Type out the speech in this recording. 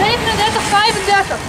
37, 35.